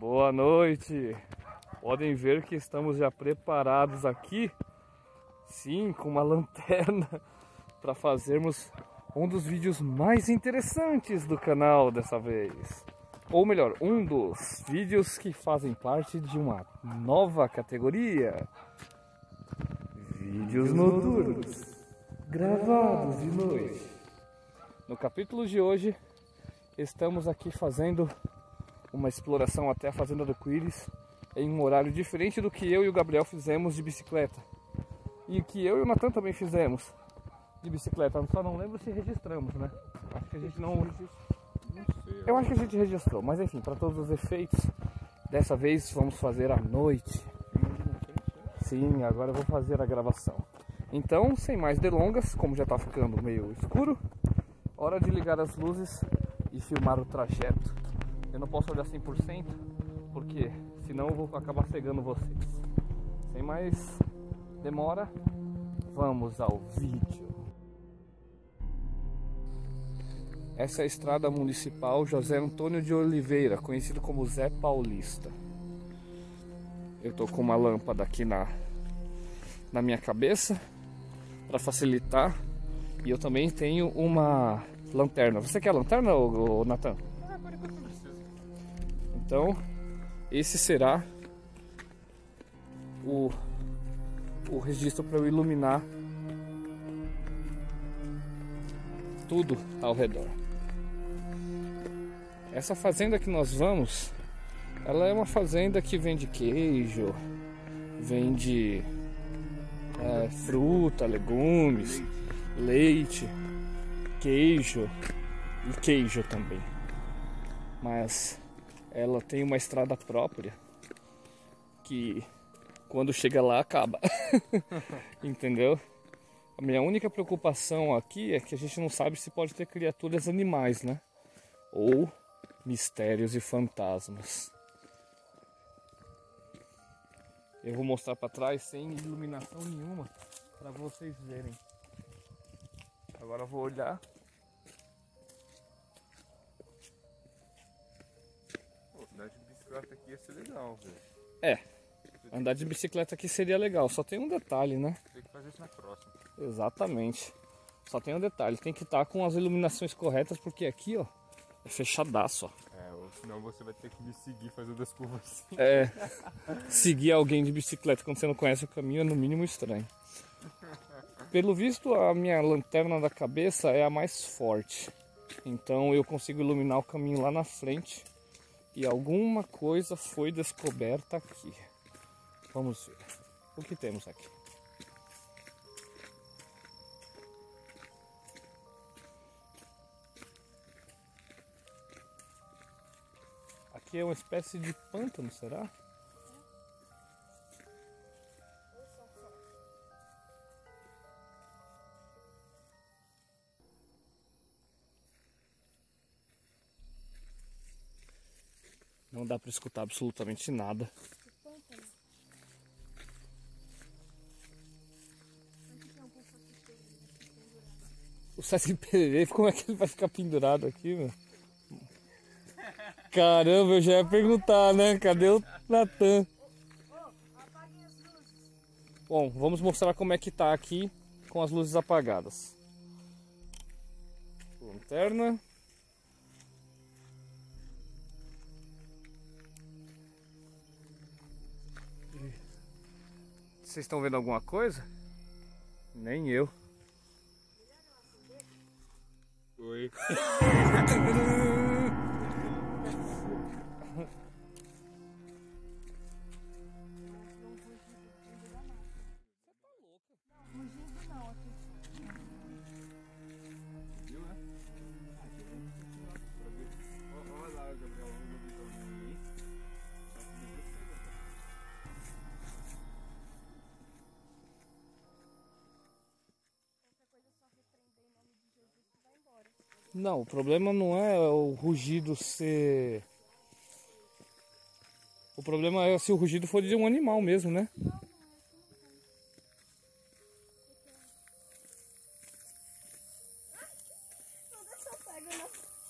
Boa noite! Podem ver que estamos já preparados aqui, sim, com uma lanterna para fazermos um dos vídeos mais interessantes do canal dessa vez. Ou melhor, um dos vídeos que fazem parte de uma nova categoria. Vídeos noturnos, gravados de noite. No capítulo de hoje, estamos aqui fazendo uma exploração até a fazenda do Quiris em um horário diferente do que eu e o Gabriel fizemos de bicicleta. E que eu e o Natan também fizemos de bicicleta. Só não lembro se registramos, né? Acho que a gente não. Eu acho que a gente registrou, mas enfim, para todos os efeitos, dessa vez vamos fazer à noite. Sim, agora eu vou fazer a gravação. Então, sem mais delongas, como já está ficando meio escuro, hora de ligar as luzes e filmar o trajeto. Eu não posso olhar 100% porque senão eu vou acabar cegando vocês. Sem mais demora, vamos ao vídeo. Essa é a estrada municipal José Antônio de Oliveira, conhecido como Zé Paulista. Eu tô com uma lâmpada aqui na, na minha cabeça para facilitar e eu também tenho uma lanterna. Você quer lanterna, ô Natan? Então, esse será o, o registro para eu iluminar tudo ao redor. Essa fazenda que nós vamos, ela é uma fazenda que vende queijo, vende é, fruta, legumes, leite, queijo e queijo também. Mas ela tem uma estrada própria que quando chega lá acaba. Entendeu? A minha única preocupação aqui é que a gente não sabe se pode ter criaturas animais, né? Ou mistérios e fantasmas. Eu vou mostrar para trás sem iluminação nenhuma para vocês verem. Agora eu vou olhar bicicleta aqui ia ser legal, velho. É, andar de bicicleta aqui seria legal, só tem um detalhe, né? Tem que fazer isso na próxima. Exatamente. Só tem um detalhe, tem que estar com as iluminações corretas, porque aqui, ó, é fechadaço, ó. É, ou senão você vai ter que me seguir fazendo as curvas. É, seguir alguém de bicicleta quando você não conhece o caminho é no mínimo estranho. Pelo visto, a minha lanterna da cabeça é a mais forte. Então eu consigo iluminar o caminho lá na frente e alguma coisa foi descoberta aqui. Vamos ver o que temos aqui. Aqui é uma espécie de pântano, será? Não dá para escutar absolutamente nada. O Sesc Pererê, como é que ele vai ficar pendurado aqui, meu? Caramba, eu já ia perguntar, né? Cadê o Natan? Bom, vamos mostrar como é que tá aqui com as luzes apagadas. Lanterna. Vocês estão vendo alguma coisa? Nem eu. Oi. Não, o problema não é o rugido ser. O problema é se o rugido for de um animal mesmo, né?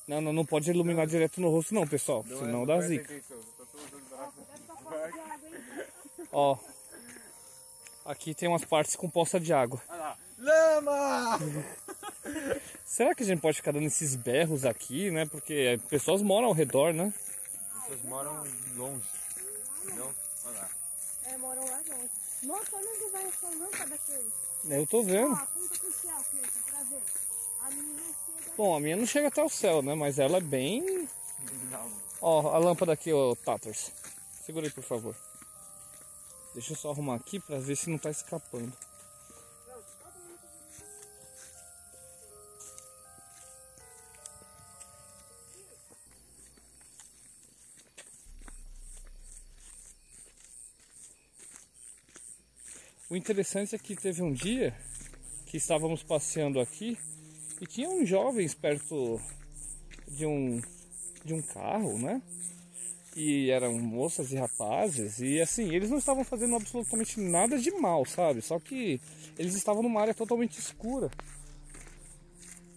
Não, não, não pode iluminar direto no rosto não, pessoal. Não é- senão não dá zica. usando Ó. Aqui tem umas partes com poça de água. Olha lá. Lama! Será que a gente pode ficar dando esses berros aqui, né? Porque pessoas moram ao redor, né? As pessoas moram longe. Entendeu? Olha lá. É, moram lá longe. Nossa, olha onde vai essa lâmpada aqui. Eu tô vendo. Bom, a minha não chega até o céu, né? Mas ela é bem. Não. Ó, a lâmpada aqui, ó, Tatars. Segura aí, por favor. Deixa eu só arrumar aqui pra ver se não tá escapando. O interessante é que teve um dia que estávamos passeando aqui e tinha uns jovens perto de um de um carro, né? E eram moças e rapazes e assim, eles não estavam fazendo absolutamente nada de mal, sabe? Só que eles estavam numa área totalmente escura.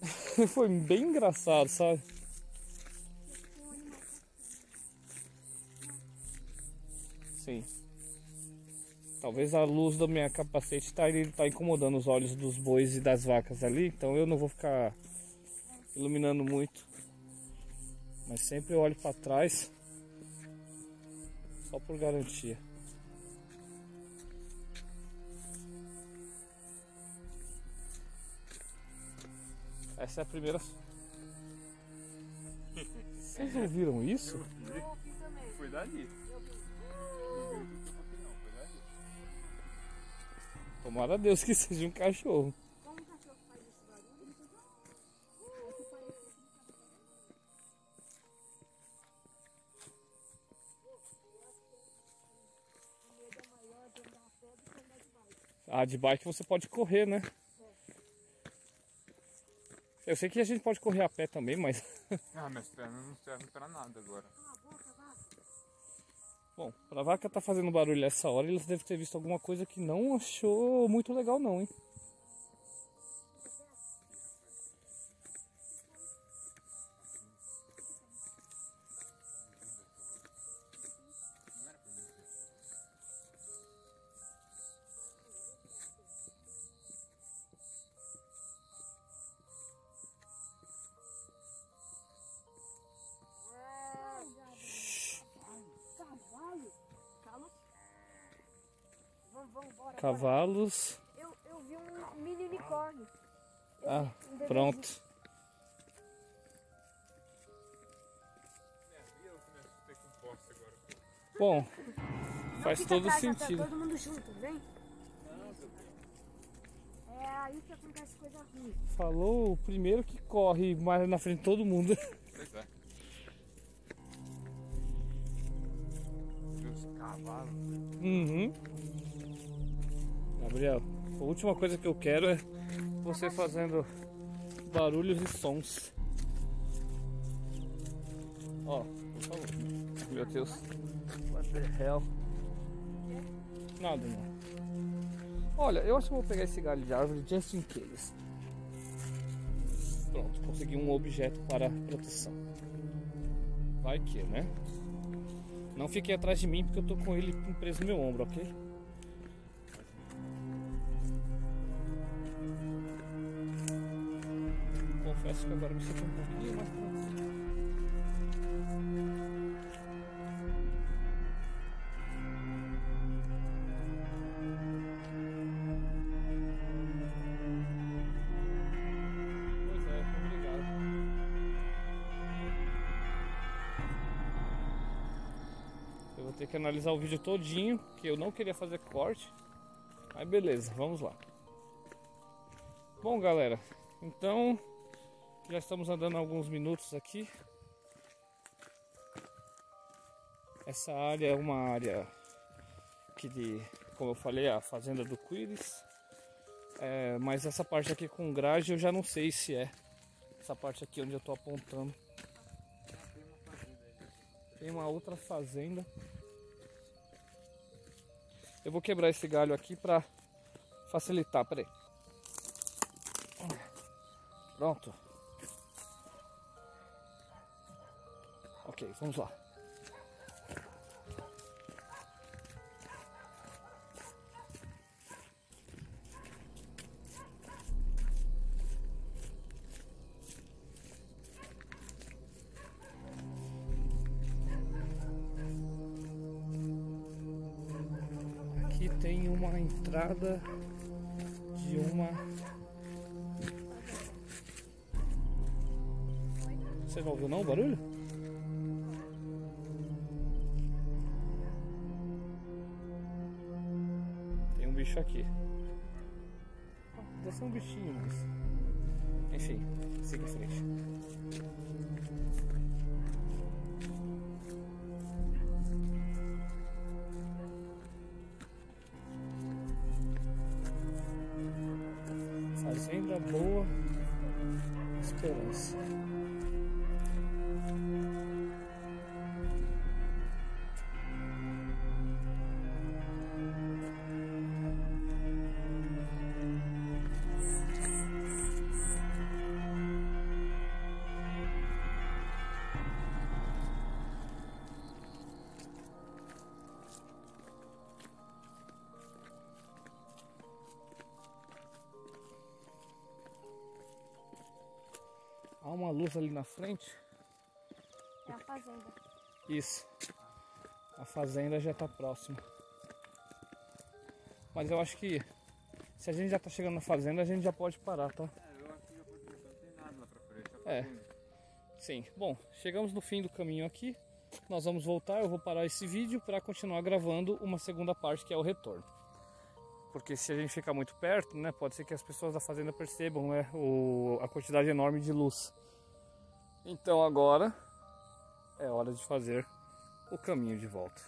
Foi bem engraçado, sabe? Talvez a luz do minha capacete está tá incomodando os olhos dos bois e das vacas ali, então eu não vou ficar iluminando muito. Mas sempre eu olho para trás só por garantia. Essa é a primeira. Vocês ouviram isso? Eu ouvi também. Foi dali. Tomara a Deus que seja um cachorro. Como o cachorro faz esse barulho? Ele fica. Que parece que O medo maior de andar a pé do que andar de bike. Ah, de bike você pode correr, né? Eu sei que a gente pode correr a pé também, mas. Ah, minhas pernas não servem pra nada agora. Bom, pra vaca tá fazendo barulho essa hora, eles devem ter visto alguma coisa que não achou muito legal, não, hein? Vamos, bora. Cavalos. Eu, eu vi um mini unicórnio. Ah, pronto. Eu poste agora. Bom, faz todo atrás, sentido. todo mundo junto, vem? É aí que acontece coisa ruim. Falou o primeiro que corre mais na frente de todo mundo. Pois é. Meus cavalos. Uhum. Gabriel, a última coisa que eu quero é você fazendo barulhos e sons. Ó, por favor. Meu Deus. What the hell? Nada não. Olha, eu acho que eu vou pegar esse galho de árvore just in case. Pronto, consegui um objeto para proteção. Vai que, né? Não fiquem atrás de mim porque eu tô com ele preso no meu ombro, ok? Confesso que agora me sinto um pouquinho mais tranquilo. É. Eu vou ter que analisar o vídeo todinho, que eu não queria fazer corte. Mas beleza, vamos lá. Bom, galera, então já estamos andando alguns minutos aqui. Essa área é uma área que, como eu falei, a fazenda do Quiris. É, mas essa parte aqui com grade eu já não sei se é. Essa parte aqui onde eu tô apontando. Tem uma outra fazenda. Eu vou quebrar esse galho aqui pra facilitar, peraí. Pronto. vamos lá. Aqui tem uma entrada de uma Você não ouviu não o barulho? Bicho aqui. Deve ser um bichinho, mas. Enfim, siga em frente. Fazenda Boa Esperança. Uma luz ali na frente. É a fazenda. Isso. A fazenda já tá próxima. Mas eu acho que se a gente já tá chegando na fazenda, a gente já pode parar, tá? É, eu acho que já pode não tem nada lá pra frente. É. Sim. Bom, chegamos no fim do caminho aqui. Nós vamos voltar, eu vou parar esse vídeo para continuar gravando uma segunda parte que é o retorno. Porque se a gente ficar muito perto, né, pode ser que as pessoas da fazenda percebam, né, o, a quantidade enorme de luz. Então agora é hora de fazer o caminho de volta.